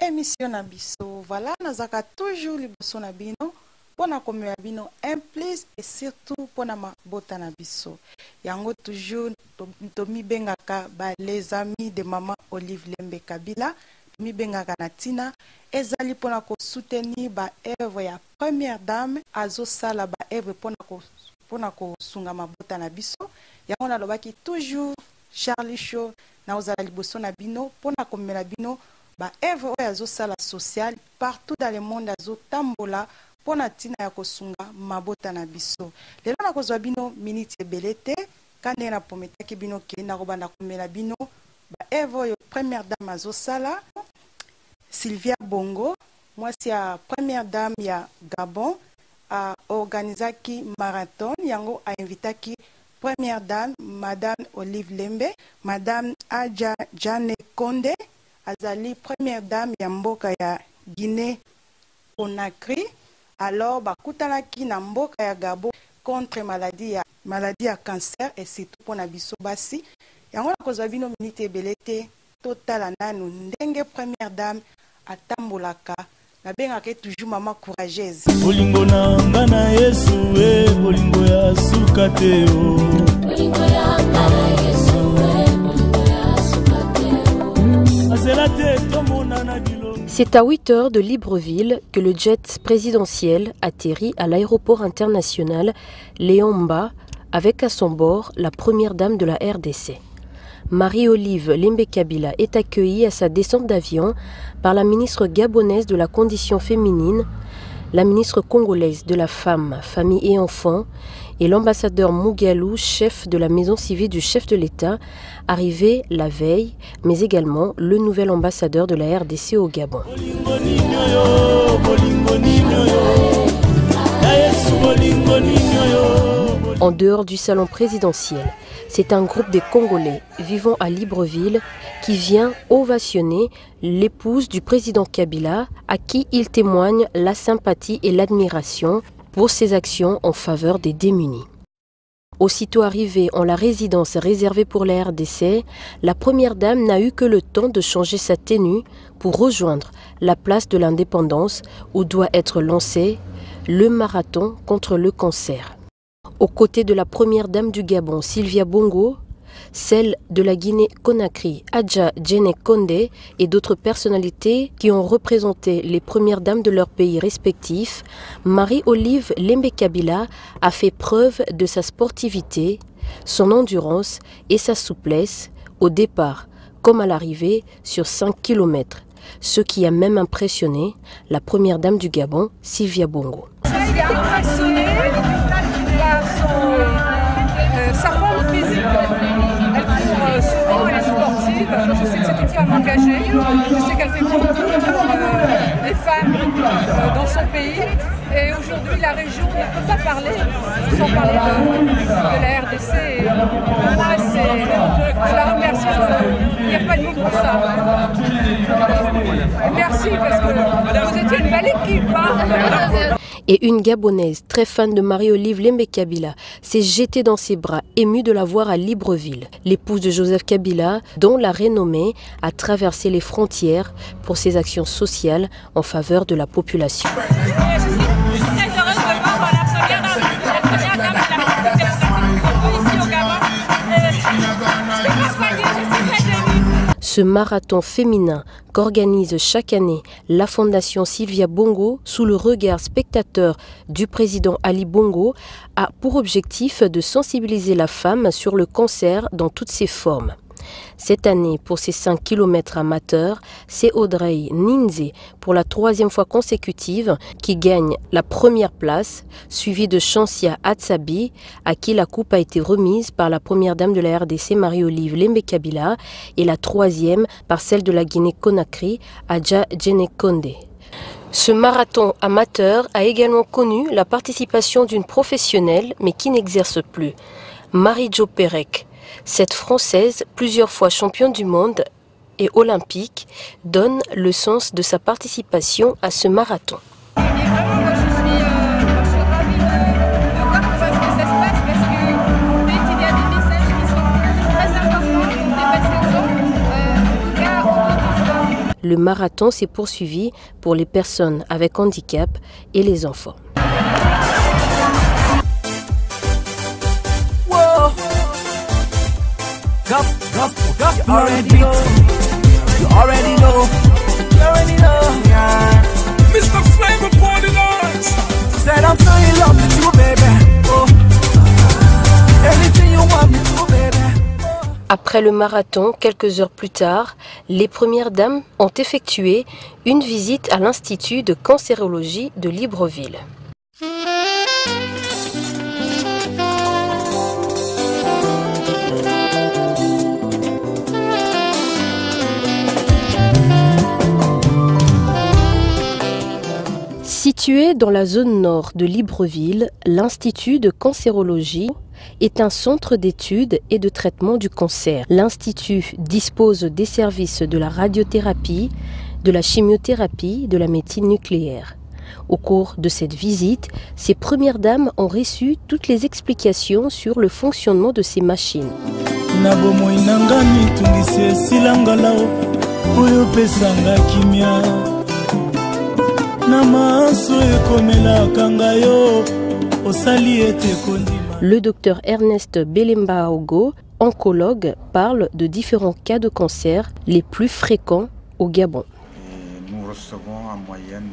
na émission na biso. Voilà nazalaka toujours liboso na bino mpona komema bino un plus et surtout mpona mabota na biso. Yango toujours tomibengaka ba les amis de mama olive lembe kabila tomibengaka na ntina ezali mpona kosoutenir baevre ya première dame azosala baevre mpona kosunga mabota na biso. Yango nalobaki toujours charlie show naozala liboso na bino mpona komela bino baevre oyo azosala social partout dans le monde azotambola mpona ntina ya kosunga mabota na biso. Lelo nakozwa bino miniti ebele te ka ndenge naprometaki bino ke nakobanda komela bino baevre oyo première dame azosala sylvia bongo mwasi ya première dame ya gabon aorganizaki marathon yango ainvitaki première dame madame olive lembe madame aja jane konde azali première dame ya mboka ya guinée conakry. Alors bakutanaki na mboka ya gabon contre maladie ya, maladie ya cancer et surtout mpona biso basi. Yango nakozwa bino miniti ebele te totala nanu ndenge première dame atambolaka. Nabengaka ye toujours mama courageuse. Bolingo na nga na yesu e bolingo ya suka te o C'est à 8 heures de Libreville que le jet présidentiel atterrit à l'aéroport international Léon Mba avec à son bord la première dame de la RDC. Marie-Olive Lembe Kabila est accueillie à sa descente d'avion par la ministre gabonaise de la condition féminine, la ministre congolaise de la femme, famille et enfants et l'ambassadeur Mugalou, chef de la maison civile du chef de l'État, arrivé la veille, mais également le nouvel ambassadeur de la RDC au Gabon. En dehors du salon présidentiel, c'est un groupe des Congolais vivant à Libreville qui vient ovationner l'épouse du président Kabila à qui il témoigne la sympathie et l'admiration pour ses actions en faveur des démunis. Aussitôt arrivée en la résidence réservée pour la RDC, la première dame n'a eu que le temps de changer sa tenue pour rejoindre la place de l'indépendance où doit être lancé le marathon contre le cancer. Aux côtés de la première dame du Gabon, Sylvia Bongo, celle de la Guinée-Conakry, Adja Djene Konde et d'autres personnalités qui ont représenté les premières dames de leurs pays respectifs, Marie-Olive Lembe Kabila a fait preuve de sa sportivité, son endurance et sa souplesse au départ comme à l'arrivée sur 5 km, ce qui a même impressionné la première dame du Gabon, Sylvia Bongo. Son, euh, sa forme physique. Elle court euh, souvent, elle est sportive. Je sais que c'est une femme engagée. Je sais qu'elle fait beaucoup pour euh, les femmes euh, dans son pays. Et aujourd'hui, la région ne peut pas parler sans parler de, la RDC. Et pour moi, je la remercie. Il n'y a pas de mots pour ça. Merci parce que vous étiez une belle équipe. Hein Et une Gabonaise très fan de Marie-Olive Lembe Kabila s'est jetée dans ses bras, émue de la voir à Libreville. L'épouse de Joseph Kabila, dont la renommée a traversé les frontières pour ses actions sociales en faveur de la population. Ce marathon féminin qu'organise chaque année la Fondation Sylvia Bongo sous le regard spectateur du président Ali Bongo a pour objectif de sensibiliser la femme sur le cancer dans toutes ses formes. Cette année, pour ses 5 km amateurs, c'est Audrey Ninze, pour la troisième fois consécutive, qui gagne la première place, suivie de Chancia Atsabi, à qui la coupe a été remise par la première dame de la RDC, Marie-Olive Lembe Kabila, et la troisième par celle de la Guinée-Conakry, Adja Djene Konde. Ce marathon amateur a également connu la participation d'une professionnelle, mais qui n'exerce plus, Marie-Jo Perec. Cette Française, plusieurs fois championne du monde et olympique, donne le sens de sa participation à ce marathon. Et vraiment, moi, je suis, euh, je suis ravie de, de voir Après le marathon, quelques heures plus tard, les premières dames ont effectué une visite à l'Institut de cancérologie de Libreville. Situé dans la zone nord de Libreville, l'Institut de cancérologie est un centre d'études et de traitement du cancer. L'Institut dispose des services de la radiothérapie, de la chimiothérapie, de la médecine nucléaire. Au cours de cette visite, ces premières dames ont reçu toutes les explications sur le fonctionnement de ces machines. Le docteur Ernest Belembaogo, oncologue, parle de différents cas de cancer les plus fréquents au Gabon. nous recevons en moyenne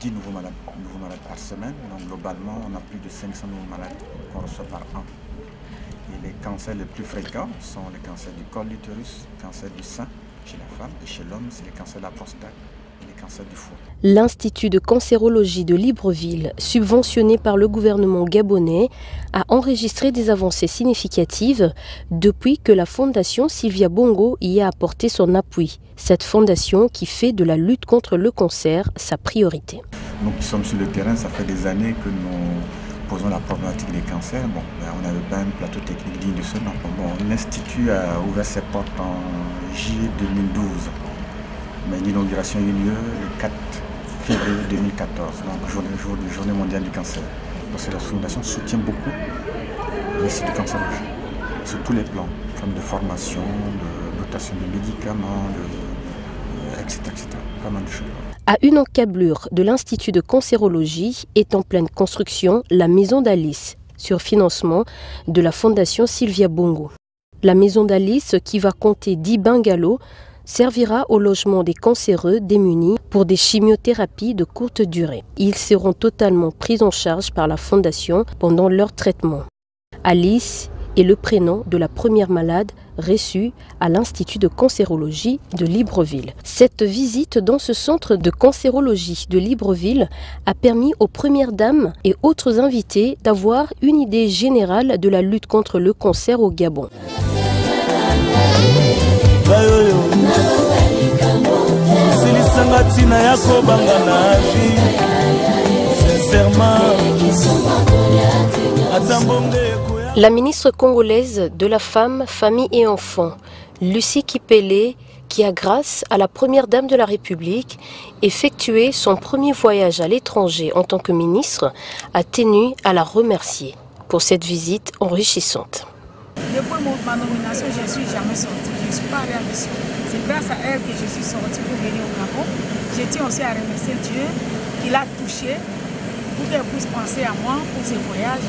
10 nouveaux malades, nouveaux malades par semaine. Donc globalement, on a plus de 500 nouveaux malades qu'on reçoit par an. Et les cancers les plus fréquents sont les cancers du col l'utérus, le cancer du sein chez la femme et chez l'homme, c'est les cancers de la prostate du foie. L'Institut de cancérologie de Libreville, subventionné par le gouvernement gabonais, a enregistré des avancées significatives depuis que la fondation Sylvia Bongo y a apporté son appui. Cette fondation qui fait de la lutte contre le cancer sa priorité. Nous qui sommes sur le terrain, ça fait des années que nous posons la problématique des cancers. Bon, ben, on n'avait pas un plateau technique digne de ce nom. Bon, L'Institut a ouvert ses portes en juillet 2012. Mais l'inauguration a eu lieu le 4 février 2014, donc journée, jour, journée mondiale du cancer. Parce que la fondation soutient beaucoup l'Institut de cancérologie, sur tous les plans, comme de formation, de dotation de médicaments, de, euh, etc., etc. Pas mal de choses. À une encablure de l'Institut de cancérologie est en pleine construction la Maison d'Alice, sur financement de la Fondation Sylvia Bongo. La Maison d'Alice, qui va compter 10 bungalows, servira au logement des cancéreux démunis pour des chimiothérapies de courte durée. Ils seront totalement pris en charge par la Fondation pendant leur traitement. Alice est le prénom de la première malade reçue à l'Institut de cancérologie de Libreville. Cette visite dans ce centre de cancérologie de Libreville a permis aux premières dames et autres invités d'avoir une idée générale de la lutte contre le cancer au Gabon. Silisanga ntina ya kobanga na vi sincèrement ata mbonge ekoya La ministre congolaise de la Femme, Famille et Enfants, Lucie Kipele, qui a, grâce à la première dame de la République, effectué son premier voyage à l'étranger en tant que ministre, a tenu à la remercier pour cette visite enrichissante. Depuis ma nomination, je ne suis jamais sortie. C'est grâce à elle que je suis sortie pour venir au Gabon. Je tiens aussi à remercier Dieu qui l'a touchée pour qu'elle puisse penser à moi pour ce voyage.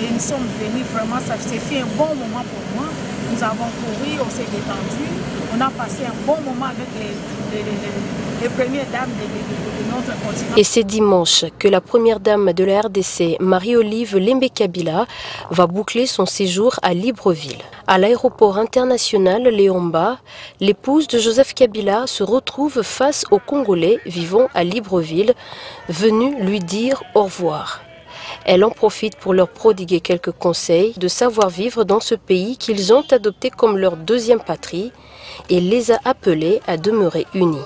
Et nous sommes venus vraiment, ça s'est fait un bon moment pour moi. Nous avons couru, on s'est détendu. On a passé un bon moment avec les- Et c'est dimanche que la première dame de la RDC, Marie-Olive Lembe Kabila, va boucler son séjour à Libreville. À l'aéroport international Léomba, l'épouse de Joseph Kabila se retrouve face aux Congolais vivant à Libreville, venus lui dire au revoir. Elle en profite pour leur prodiguer quelques conseils de savoir-vivre dans ce pays qu'ils ont adopté comme leur deuxième patrie et les a appelés à demeurer unis.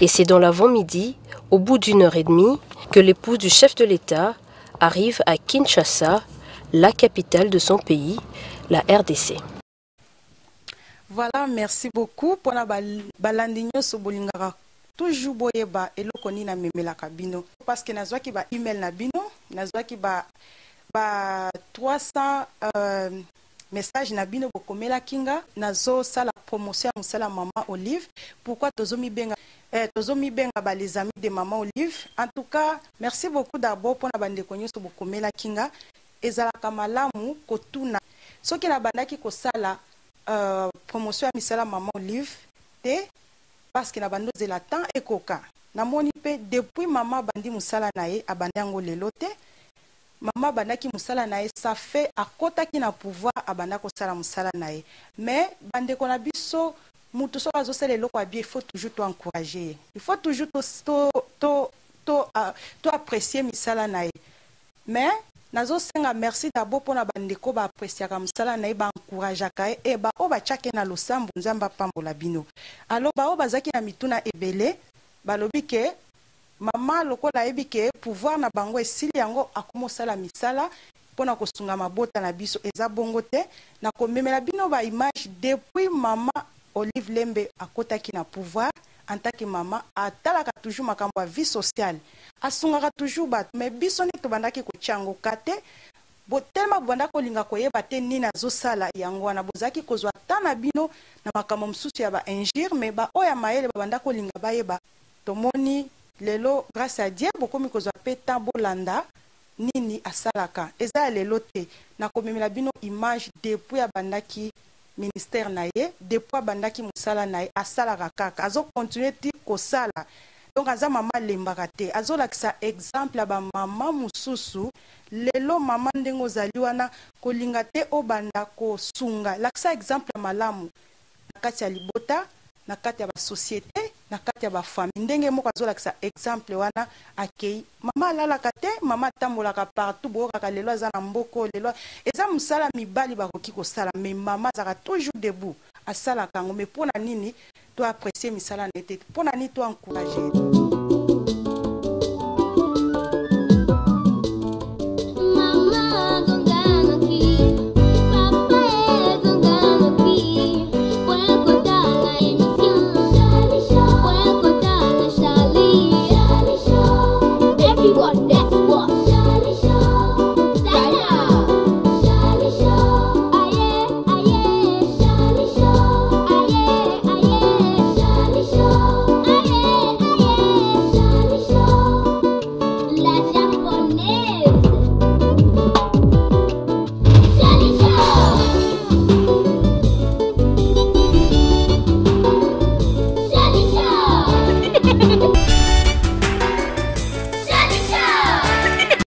Et c'est dans l'avant-midi, au bout d'une heure et demie, que l'épouse du chef de l'État arrive à Kinshasa, la capitale de son pays, la RDC. Voilà merci beaucoup. Mpona bal- balandi nyonso bolingaka toujours boyeba eloko nini namemelaka bino. Parce que nazwaki ba email na bino nazwaki ba, ba 300 euh, message na bino bokomelaki nga nazosala promotion ya mosala mama olive. Pourquoi tozomibenga eh, tozomibenga ba les amis de mama olive? En tout cas merci beaucoup d'abord mpona bandeko nyonso bokomelaki nga ezalaka malamu kotuna. Soki nabandaki kosala uh, promotion ya misala mama olive te parce que na bandi ozela temps ekoka namoni mpe depuis mama abandi mosala na ye abandi yango lelo te mama abandaki mosala na ye akɔtaki na pouvoir abanda kosala mosala na ye. Mais bandeko na biso mutu soki azosala eloko ya bien il faut toujours to encourage ye il faut toujours to, to, to, to, uh, misala na ye. Mais nazosenga merci d'abord mpona bandeko baapresiaka mosala na ye baencourageaka ye. E baoyo batiaki na losambo nzambe apambola bino. Alo baoyo bazalaki na mituna ebele balobi ke mama lokola ayebi ke pouvoir na bango esili yango akoma osala misala mpona kosunga mabota na biso. Eza bongo te. Nakomemela bino baimage depuis mama olive lembe akotaki na pouvoir en tant que mama atalaka toujours makambo ya vie sociale. Asungaka toujours bato. Mais biso nde tobandaki kotia yango ka te botelema bobanda kolinga koyeba te nini azosala yango wana. Bozalaki kozwa ta na bino na makambo mosusu ya baingire mais baoyo ya mayele babanda kolinga bayeba. Tomoni lelo grâce à dieu bokomi kozwa mpe ta bolanda nini asalaka. Eza ya lelo te. Nakomemela bino image depuis abandaki ministère na ye depuis abandaki mosala na ye asalaka kaka. Azokontinue ti kosala donc aza mama alembaka te. Azolakisa exemple ya bamama mosusu. Lelo mama ndenge ozali wana kolinga te obanda kosunga. Lakisa exemple ya malamu. Na kati ya libota na kati ya basosiete na kati ya bafamille ndenge moko azolakisa exemple wana akei. Mama alalaka te mama atambolaka partout. Boyokaka lelo aza na mboko lelo. Eza mosala mibali bakoki kosala mais mama azalaka toujours debout. Asalaka yango. Mais mpo na nini to apprécie misala na ye te mpo na